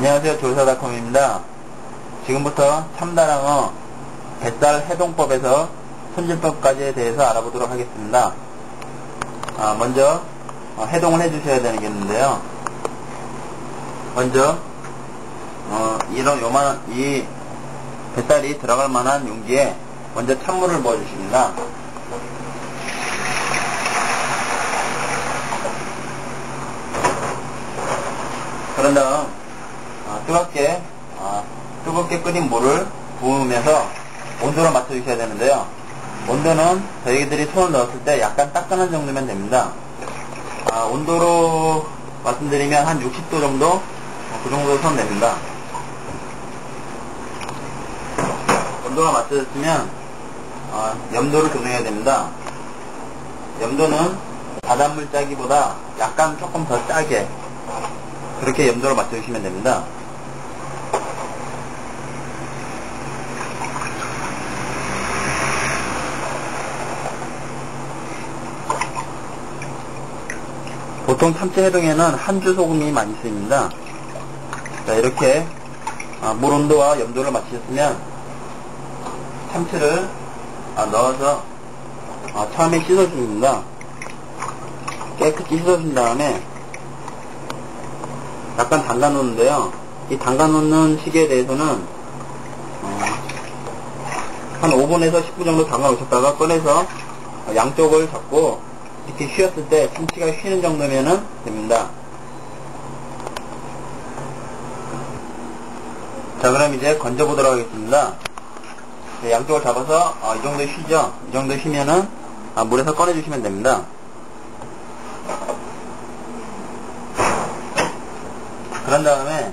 안녕하세요. 조사닷컴입니다. 지금부터 참다랑어 뱃살 해동법에서 손질법까지에 대해서 알아보도록 하겠습니다. 아, 먼저 어, 해동을 해주셔야 되겠는데요. 먼저 어, 이런 요만한 이 뱃살이 들어갈 만한 용기에 먼저 찬물을 부어 주십니다. 그런 다음 어, 뜨겁게 어, 뜨겁게 끓인 물을 부으면서 온도를 맞춰주셔야 되는데요. 온도는 저희들이 손을 넣었을 때 약간 따끈한 정도면 됩니다. 아, 온도로 말씀드리면 한 60도 정도 어, 그 정도 손 됩니다. 온도가 맞춰졌으면 어, 염도를 조정해야 됩니다. 염도는 바닷물 짜기보다 약간 조금 더 짜게 그렇게 염도를 맞춰주시면 됩니다. 보통 참치 해동에는 한주 소금이 많이 쓰입니다. 자, 이렇게 아, 물 온도와 염도를 맞추셨으면 참치를 아, 넣어서 아, 처음에 씻어줍니다. 깨끗이 씻어준 다음에 약간 담가 놓는데요. 이 담가 놓는 시기에 대해서는 어, 한 5분에서 10분 정도 담가 놓으셨다가 꺼내서 양쪽을 잡고 이렇게 휘었을 때 참치가 휘는 정도면은 됩니다. 자 그럼 이제 건져 보도록 하겠습니다. 네, 양쪽을 잡아서 어, 이 정도 휘죠? 이 정도 휘면은 아, 물에서 꺼내 주시면 됩니다. 그런 다음에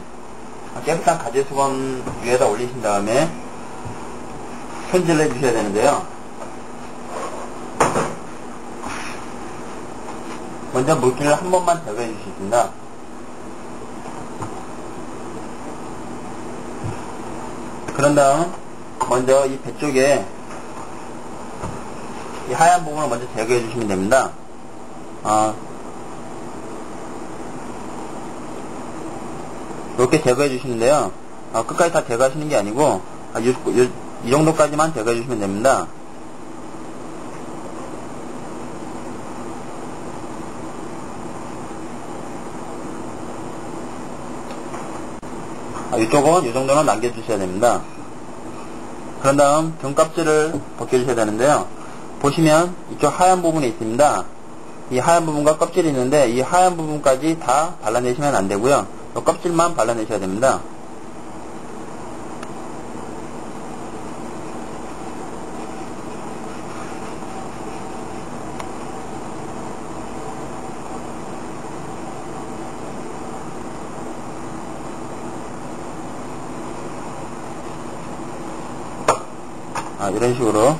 깨끗한 가지수건 위에다 올리신 다음에 손질을 해주셔야 되는데요. 먼저 물기를 한 번만 제거해 주십니다. 그런 다음 먼저 이 배 쪽에 이 하얀 부분을 먼저 제거해 주시면 됩니다. 아, 이렇게 제거해 주시는데요. 아, 끝까지 다 제거하시는 게 아니고 아, 이, 이, 이 정도까지만 제거해 주시면 됩니다. 이쪽은 이 정도는 남겨주셔야 됩니다. 그런 다음 등 껍질을 벗겨주셔야 되는데요. 보시면 이쪽 하얀 부분이 있습니다. 이 하얀 부분과 껍질이 있는데 이 하얀 부분까지 다 발라내시면 안 되고요. 껍질만 발라내셔야 됩니다. 아, 이런 식으로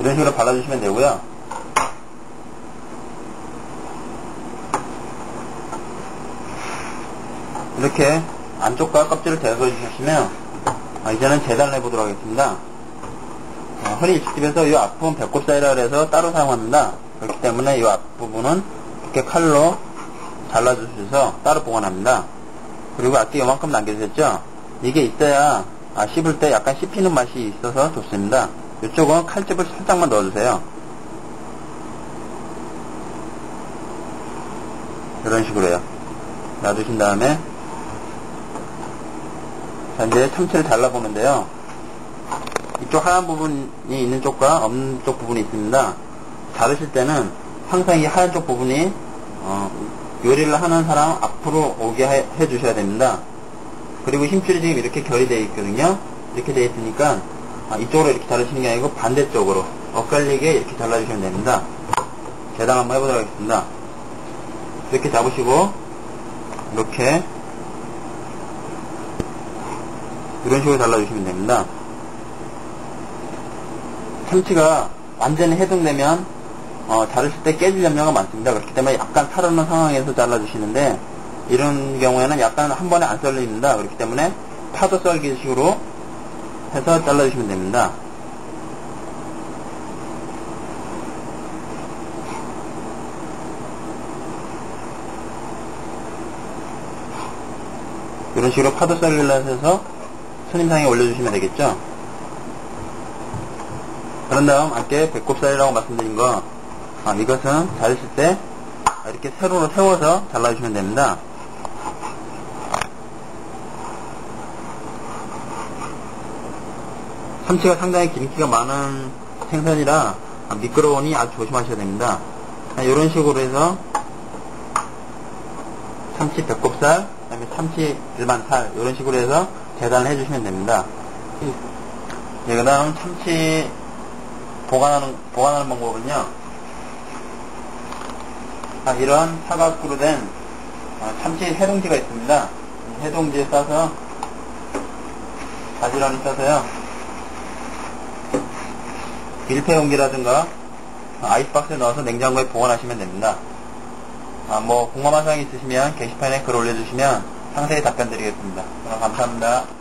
이런 식으로 발라주시면 되고요. 이렇게 안쪽과 껍질을 제거해 주셨으면 아, 이제는 재단을 해보도록 하겠습니다. 어, 흔히 일식집에서 이 앞부분 배꼽 사이라 해서 따로 사용합니다. 그렇기 때문에 이 앞부분은 이렇게 칼로 잘라주셔서 따로 보관합니다. 그리고 아까 이만큼 남겨주셨죠? 이게 있어야 아, 씹을 때 약간 씹히는 맛이 있어서 좋습니다. 이쪽은 칼집을 살짝만 넣어주세요. 이런 식으로요. 놔두신 다음에 자 이제 참치를 잘라보는데요. 이쪽 하얀 부분이 있는 쪽과 없는 쪽 부분이 있습니다. 자르실 때는 항상 이 하얀 쪽 부분이 어, 요리를 하는 사람 앞으로 오게 해, 해 주셔야 됩니다. 그리고 힘줄이 지금 이렇게 결이 되어 있거든요. 이렇게 되어 있으니까 아, 이쪽으로 이렇게 자르시는 게 아니고 반대쪽으로 엇갈리게 이렇게 잘라주시면 됩니다. 계단 한번 해보도록 하겠습니다. 이렇게 잡으시고 이렇게 이런 식으로 잘라주시면 됩니다. 참치가 완전히 해동되면 어, 자르실 때 깨질 염려가 많습니다. 그렇기 때문에 약간 타르는 상황에서 잘라주시는데 이런 경우에는 약간 한 번에 안 썰립니다. 그렇기 때문에 파도 썰기식으로 해서 잘라주시면 됩니다. 이런 식으로 파도 셀룰라에서 해서 손님상에 올려주시면 되겠죠? 그런 다음 아까 배꼽살이라고 말씀드린 거 아, 이것은 자르실 때 이렇게 세로로 세워서 잘라주시면 됩니다. 참치가 상당히 기름기가 많은 생선이라 미끄러우니 아주 조심하셔야 됩니다. 이런 식으로 해서 참치 배꼽살, 그 다음에 참치 일반 살 이런 식으로 해서 재단을 해주시면 됩니다. 네, 그 다음 참치 보관하는, 보관하는 방법은요. 아, 이런 사각으로 된 아, 참치 해동지가 있습니다. 이 해동지에 싸서 바지런히 싸서요. 밀폐 용기라든가 아이스박스에 넣어서 냉장고에 보관하시면 됩니다. 아, 뭐 궁금한 사항이 있으시면 게시판에 글 올려주시면 상세히 답변 드리겠습니다. 그럼 감사합니다.